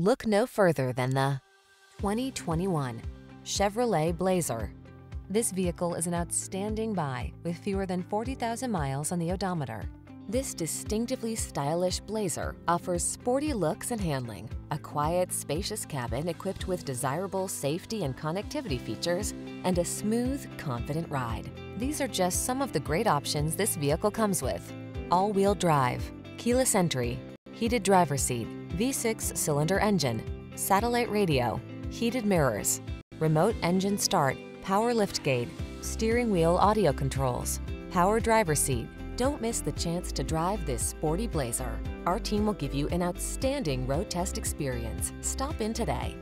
Look no further than the 2021 Chevrolet Blazer. This vehicle is an outstanding buy with fewer than 40,000 miles on the odometer. This distinctively stylish Blazer offers sporty looks and handling, a quiet, spacious cabin equipped with desirable safety and connectivity features, and a smooth, confident ride. These are just some of the great options this vehicle comes with. All-wheel drive, keyless entry, heated driver seat, V6 cylinder engine, satellite radio, heated mirrors, remote engine start, power liftgate, steering wheel audio controls, power driver seat. Don't miss the chance to drive this sporty Blazer. Our team will give you an outstanding road test experience. Stop in today.